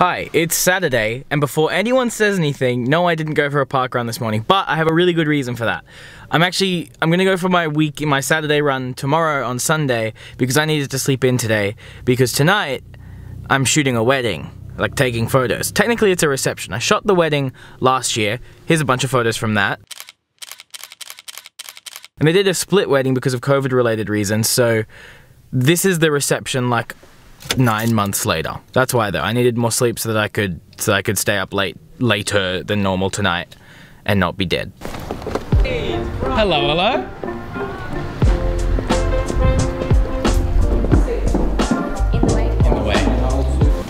Hi, it's Saturday, and before anyone says anything, no, I didn't go for a park run this morning, but I have a really good reason for that. I'm actually, I'm gonna go for my week, my Saturday run tomorrow on Sunday because I needed to sleep in today because tonight I'm shooting a wedding, like taking photos. Technically, it's a reception. I shot the wedding last year. Here's a bunch of photos from that. And they did a split wedding because of COVID related reasons, so this is the reception like nine months later. That's why though. I needed more sleep so that I could so I could stay up late later than normal tonight and not be dead. Hello, hello. In the way. In the way.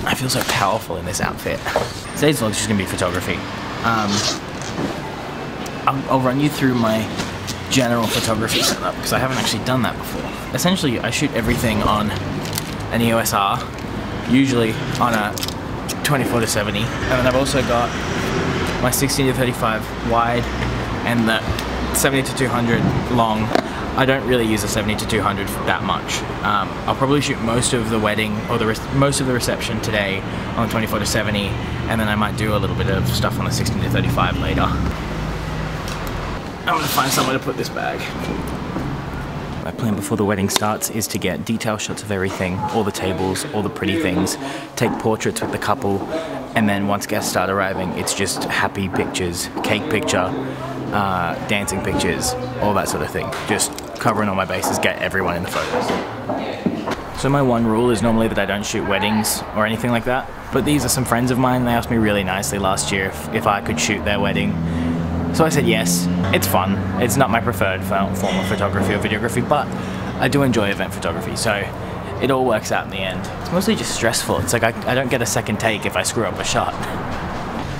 I feel so powerful in this outfit. Today's vlog's just gonna be photography. Um, I'll, I'll run you through my general photography setup because I haven't actually done that before. Essentially, I shoot everything on an EOS R, usually on a 24 to 70, and then I've also got my 16 to 35 wide and the 70 to 200 long. I don't really use the 70 to 200 that much. Um, I'll probably shoot most of the wedding or the most of the reception today on the 24 to 70, and then I might do a little bit of stuff on the 16 to 35 later. I'm gonna find somewhere to put this bag. My plan before the wedding starts is to get detail shots of everything, all the tables, all the pretty things, take portraits with the couple, and then once guests start arriving, it's just happy pictures, cake picture, uh, dancing pictures, all that sort of thing. Just covering all my bases, get everyone in the photos. So my one rule is normally that I don't shoot weddings or anything like that, but these are some friends of mine, they asked me really nicely last year if, if I could shoot their wedding so I said yes. It's fun. It's not my preferred form of photography or videography, but I do enjoy event photography, so it all works out in the end. It's mostly just stressful. It's like I, I don't get a second take if I screw up a shot.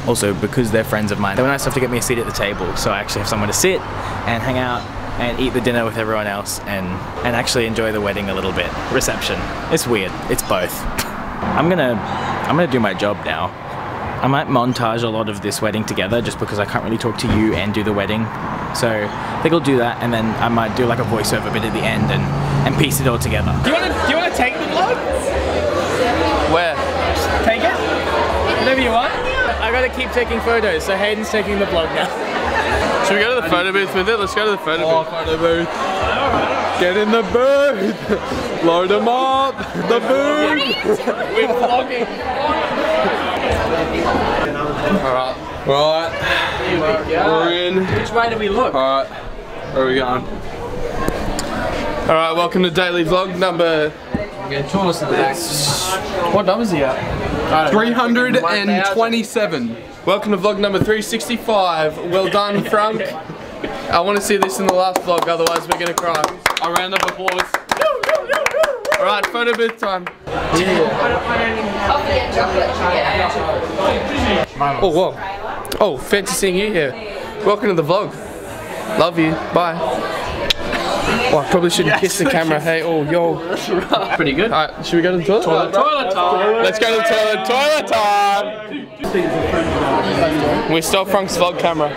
Also, because they're friends of mine, they were nice enough to get me a seat at the table, so I actually have somewhere to sit and hang out and eat the dinner with everyone else and, and actually enjoy the wedding a little bit. Reception. It's weird. It's both. I'm gonna I'm gonna do my job now. I might montage a lot of this wedding together just because I can't really talk to you and do the wedding. So I think I'll do that and then I might do like a voiceover bit at the end and, and piece it all together. Do you want to do you want to take the vlog? Where? Take it? Whatever you want. I gotta keep taking photos, so Hayden's taking the vlog now. Should we go to the photo booth with it? Let's go to the photo oh, booth. photo booth. Get in the booth. Load them up. The booth. We're vlogging. Alright. Right. We're in. Which way do we look? Alright. Where are we going? Alright, welcome to Daily Vlog number... What number is he at? 327. Welcome to vlog number 365. Well done, Frank. I want to see this in the last vlog, otherwise we're going to cry. A round of applause. Alright, photo booth time. Oh, whoa. Oh, fancy seeing you here. Welcome to the vlog. Love you. Bye. Oh, I probably shouldn't yes, kiss the camera. Hey, oh, yo. Pretty good. Alright, should we go to the toilet? Toilet, toilet time. Let's go to the toilet. Toilet time. We stole Frank's vlog camera.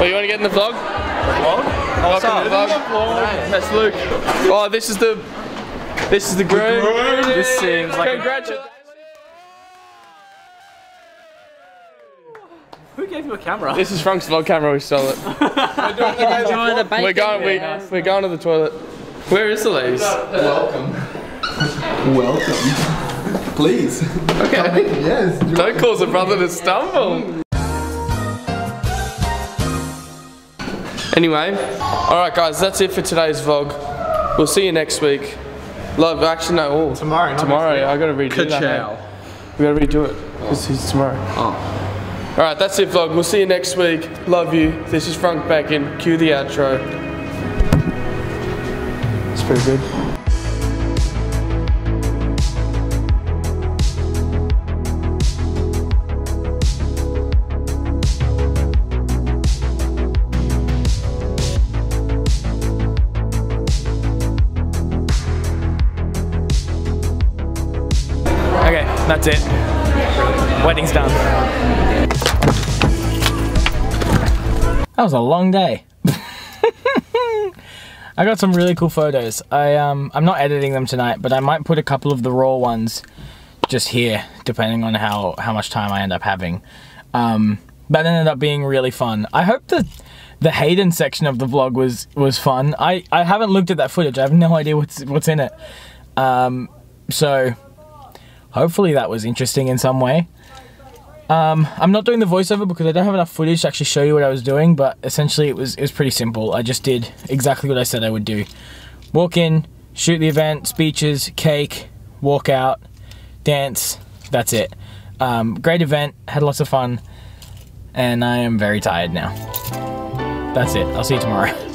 Oh, you want to get in the vlog? Vlog? What's up? That's Luke. Oh, this is the this is the groom. This seems like Congratulations. Who gave you a camera? This is Frank's vlog camera. We stole it. we're, doing the we're going. We, we're going to the toilet. Where is the ladies? Welcome. Welcome. Please. Okay. yes. Don't cause a brother to stumble. Anyway, alright guys, that's it for today's vlog. We'll see you next week. Love, actually no, oh, tomorrow. Tomorrow, I gotta redo Ka-chow. that. We gotta redo it, because it's tomorrow. Oh. Alright, that's it vlog. We'll see you next week. Love you. This is Frank Bacon. Cue the outro. It's pretty good. That's it. Wedding's done. That was a long day. I got some really cool photos. I um I'm not editing them tonight, but I might put a couple of the raw ones just here, depending on how, how much time I end up having. Um, but ended up being really fun. I hope that the Hayden section of the vlog was was fun. I, I haven't looked at that footage. I have no idea what's what's in it. Um, so hopefully that was interesting in some way. Um, I'm not doing the voiceover because I don't have enough footage to actually show you what I was doing, but essentially it was, it was pretty simple. I just did exactly what I said I would do. Walk in, shoot the event, speeches, cake, walk out, dance, that's it. Um, great event, had lots of fun, and I am very tired now. That's it, I'll see you tomorrow.